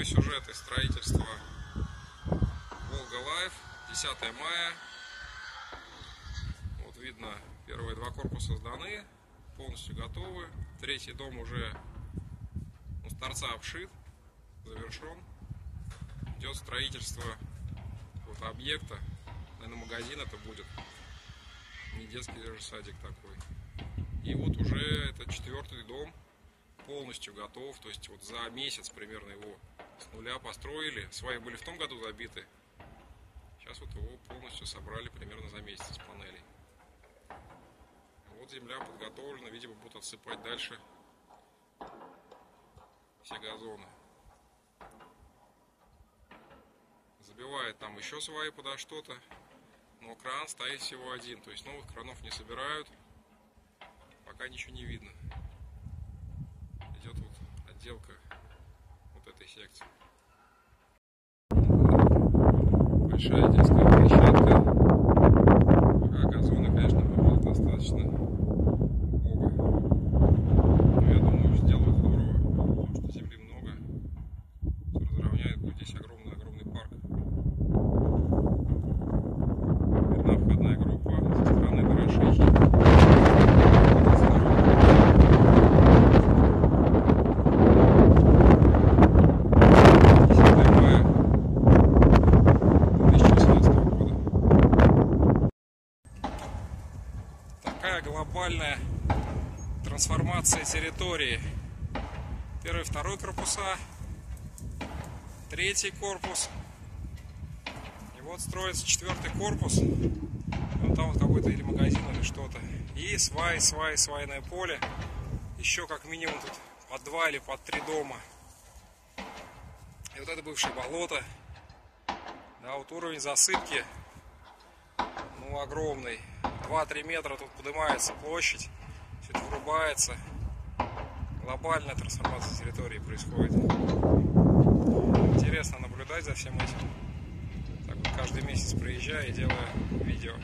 Основной сюжет и строительство Волга Лайф, 10 мая. Вот видно, первые два корпуса сданы, полностью готовы. Третий дом уже ну, с торца обшит, завершен. Идет строительство вот объекта, наверное, магазин это будет, не детский даже садик такой. И вот уже это четвертый дом, полностью готов, то есть вот за месяц примерно его с нуля построили. Свои были в том году забиты. Сейчас вот его полностью собрали примерно за месяц с панелей. Вот земля подготовлена, видимо будут отсыпать дальше все газоны. Забивает там еще свои подо что-то, но кран стоит всего один, то есть новых кранов не собирают, пока ничего не видно идет вот отделка секции. Большая детская площадка. Такая глобальная трансформация территории. Первый, второй корпуса, третий корпус. И вот строится четвертый корпус. Вон там вот какой-то или магазин, или что-то. И свай, свай, свайное поле. Еще как минимум тут по два или по три дома. И вот это бывшее болото. Да, вот уровень засыпки, ну, огромный. 2-3 метра тут поднимается площадь. Все это врубается. Глобальная трансформация территории происходит. Интересно наблюдать за всем этим. Так вот каждый месяц приезжаю и делаю видео.